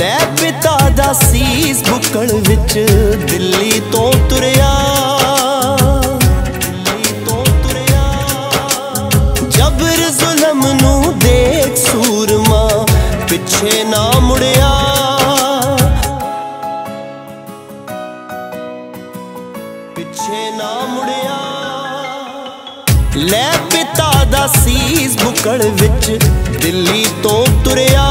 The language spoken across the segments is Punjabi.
ਲੈ ਪਿਤਾ ਦਾ ਸੀਸ ਬੁੱਕਲ ਵਿੱਚ ਦਿੱਲੀ ਤੋਂ ਤੁਰਿਆ। ਦਿੱਲੀ ਤੋਂ ਤੁਰਿਆ। ਜਬਰ ਜ਼ੁਲਮ ਨੂੰ ਦੇਖ ਸੂਰਮਾ ਪਿੱਛੇ ਨਾ ਮੁੜਿਆ। ਪਿੱਛੇ ਨਾ ਮੁੜਿਆ। ਲੈ ਪਿਤਾ ਦਾ ਸੀਸ ਬੁਕੜ ਵਿੱਚ ਦਿੱਲੀ ਤੋਂ ਤੁਰਿਆ।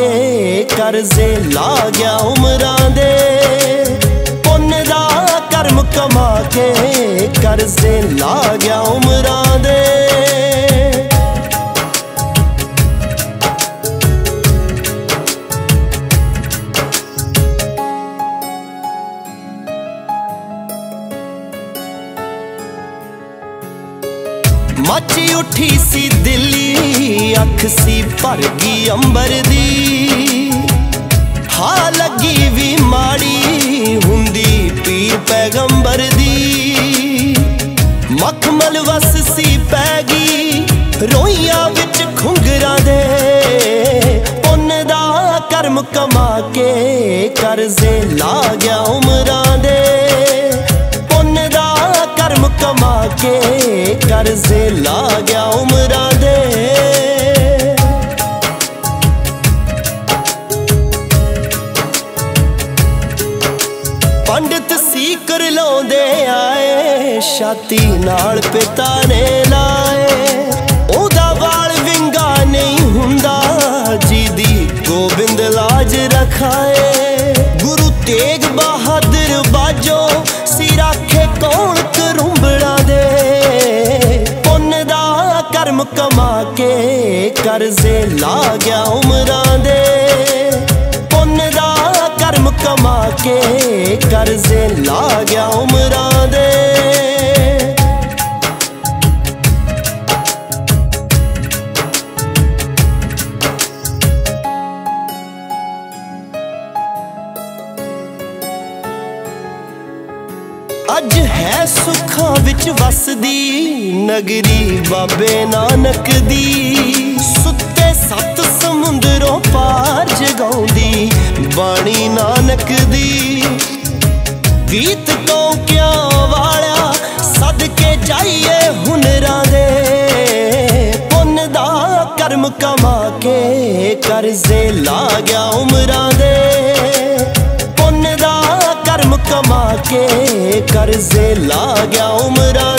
ਕਮਾ ਕਰਜ਼ੇ ਲਾ ਗਿਆ ਉਮਰਾਂ ਦੇ। ਪੁੰਨ ਦਾ ਕਰਮ ਕਮਾ ਕੇ ਕਰਜ਼ੇ ਲਾ ਗਿਆ ਉਮਰਾਂ ਦੇ। ਮੱਚ ਉੱਠੀ ਸੀ ਦਿੱਲੀ, ਅੱਖ ਸੀ ਭਰ ਗਈ ਅੰਬਰ ਦੀ। ਹਾਂ ਲੱਗੀ ਵੀ ਮਾੜੀ, ਹੁੰਦੀ ਪੀਰ ਪੈਗੰਬਰ ਦੀ। ਮਖਮਲ ਵਸ ਸੀ ਪੈ ਗਈ, ਰੋਈਆਂ ਵਿੱਚ ਖੁੰਗਰਾਂ ਦੇ। ਪੁੰਨ ਦਾ ਕਰਮ ਕਮਾ ਕੇ ਕਰਜ਼ੇ ਲਾ ਗਿਆ ਉਮਰਾਂ ਦੇ। ਲਾਉਂਦੇ ਆਏ, ਛਾਤੀ ਨਾਲ ਪਿਤਾ ਨੇ ਲਾਏ। ਉਹਦਾ ਵਾਲ ਵਿੰਗਾ ਨਹੀਂ ਹੁੰਦਾ, ਜਿਹਦੀ ਗੋਬਿੰਦ ਲਾਜ ਰਖਾਏ। ਗੁਰੂ ਤੇਗ ਬਹਾਦਰ ਬਾਜੋ ਸੀ ਰਾਖੇ ਕੌਣ ਕਰੁੰਬੜਾ ਦੇ। ਪੁੰਨ ਦਾ ਕਰਮ ਕਮਾ ਕੇ ਕਰਜ਼ੇ ਲਾ ਗਿਆ ਕਮਾ ਕੇ ਕਰਜ਼ੇ ਲਾ ਗਿਆ ਉਮਰਾਂ ਦੇ। ਅੱਜ ਹੈ ਸੁੱਖਾਂ ਵਿੱਚ ਵਸਦੀ, ਨਗਰੀ ਬਾਬੇ ਨਾਨਕ ਦੀ। ਗੀਤ ਕੌਂਕਿਆਂ ਵਾਲਿਆ? ਸਦਕੇ ਜਾਈਏ ਹੁਨਰਾਂ ਦੇ। ਪੁੰਨ ਦਾ ਕਰਮ ਕਮਾ ਕੇ ਕਰਜ਼ੇ ਲਾ ਗਿਆ ਉਮਰਾਂ ਦੇ। ਪੁੰਨ ਦਾ ਕਰਮ ਕਮਾ ਕੇ ਕਰਜ਼ੇ ਲਾ ਗਿਆ ਉਮਰਾਂ